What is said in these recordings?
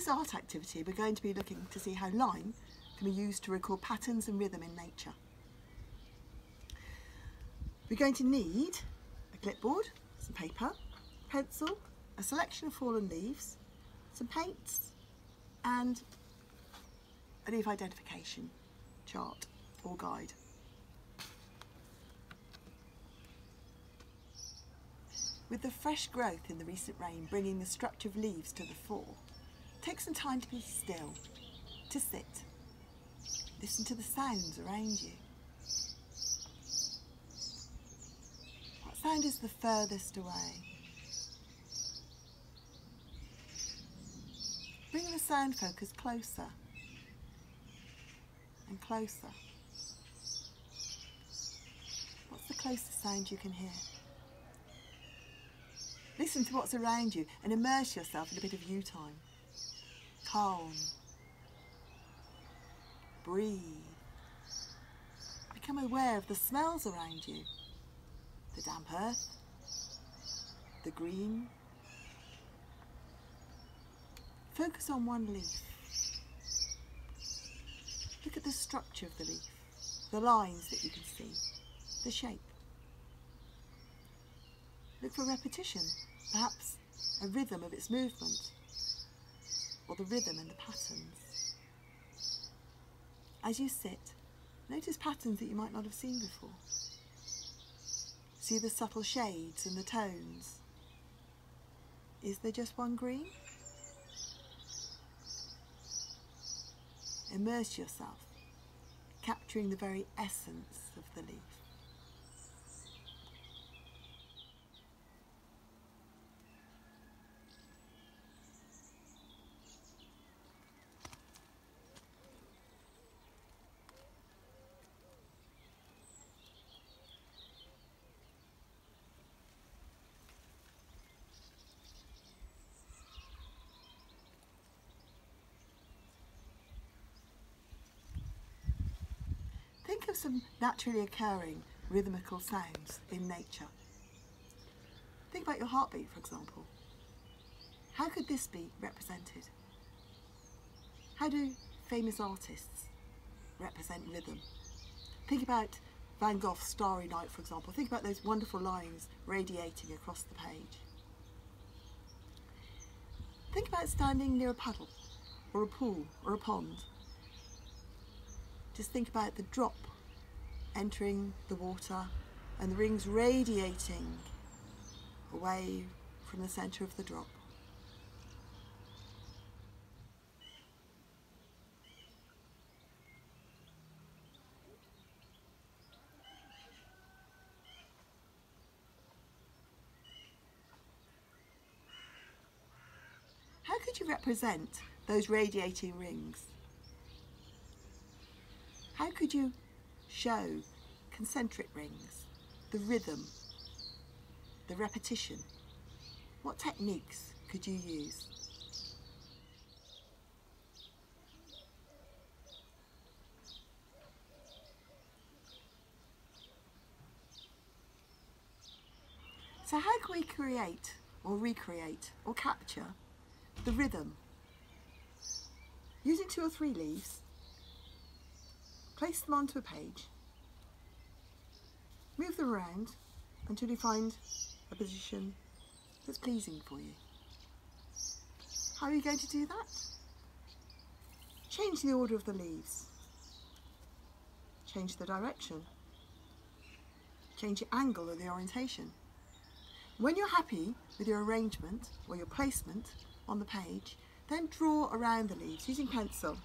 this art activity, we're going to be looking to see how line can be used to record patterns and rhythm in nature. We're going to need a clipboard, some paper, pencil, a selection of fallen leaves, some paints and a leaf identification chart or guide. With the fresh growth in the recent rain bringing the structure of leaves to the fore, take some time to be still, to sit. Listen to the sounds around you. What sound is the furthest away? Bring the sound focus closer and closer. What's the closest sound you can hear? Listen to what's around you and immerse yourself in a bit of you time. Calm. Breathe. Become aware of the smells around you. The damp earth, the green. Focus on one leaf. Look at the structure of the leaf, the lines that you can see, the shape. Look for repetition perhaps a rhythm of its movement, or the rhythm and the patterns. As you sit, notice patterns that you might not have seen before. See the subtle shades and the tones. Is there just one green? Immerse yourself, capturing the very essence of the leaf. Think of some naturally occurring rhythmical sounds in nature. Think about your heartbeat, for example. How could this be represented? How do famous artists represent rhythm? Think about Van Gogh's Starry Night, for example. Think about those wonderful lines radiating across the page. Think about standing near a puddle, or a pool, or a pond, just think about the drop entering the water and the rings radiating away from the centre of the drop. How could you represent those radiating rings? How could you show concentric rings, the rhythm, the repetition? What techniques could you use? So how can we create or recreate or capture the rhythm? Using two or three leaves, Place them onto a page. Move them around until you find a position that's pleasing for you. How are you going to do that? Change the order of the leaves. Change the direction. Change the angle or the orientation. When you're happy with your arrangement or your placement on the page, then draw around the leaves using pencil.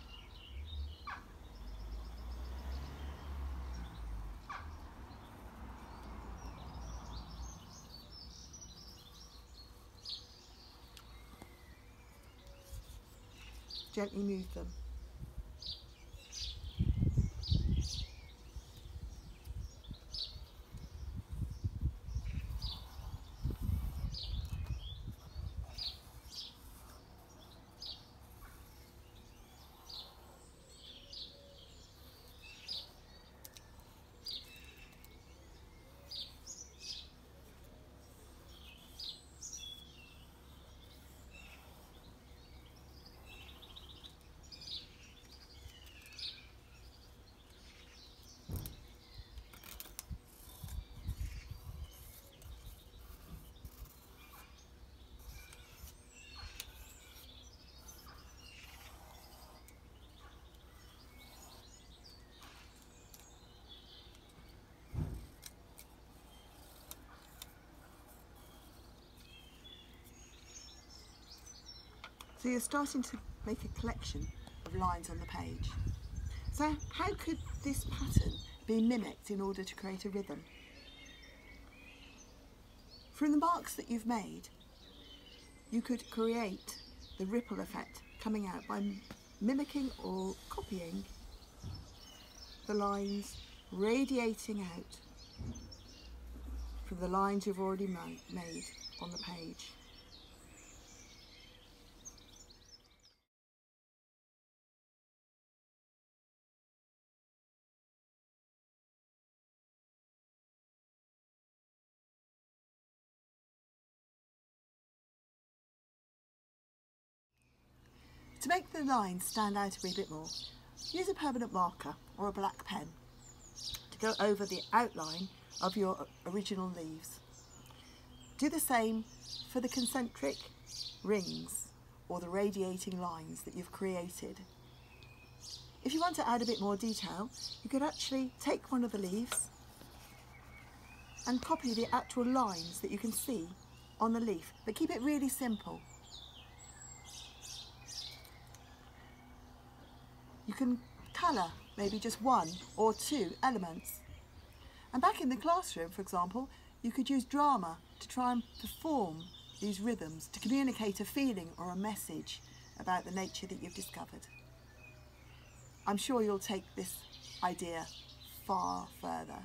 Gently move them. So you're starting to make a collection of lines on the page. So how could this pattern be mimicked in order to create a rhythm? From the marks that you've made, you could create the ripple effect coming out by mimicking or copying the lines radiating out from the lines you've already made on the page. To make the lines stand out a wee bit more, use a permanent marker or a black pen to go over the outline of your original leaves. Do the same for the concentric rings or the radiating lines that you've created. If you want to add a bit more detail, you could actually take one of the leaves and copy the actual lines that you can see on the leaf, but keep it really simple. You can colour maybe just one or two elements. And back in the classroom, for example, you could use drama to try and perform these rhythms to communicate a feeling or a message about the nature that you've discovered. I'm sure you'll take this idea far further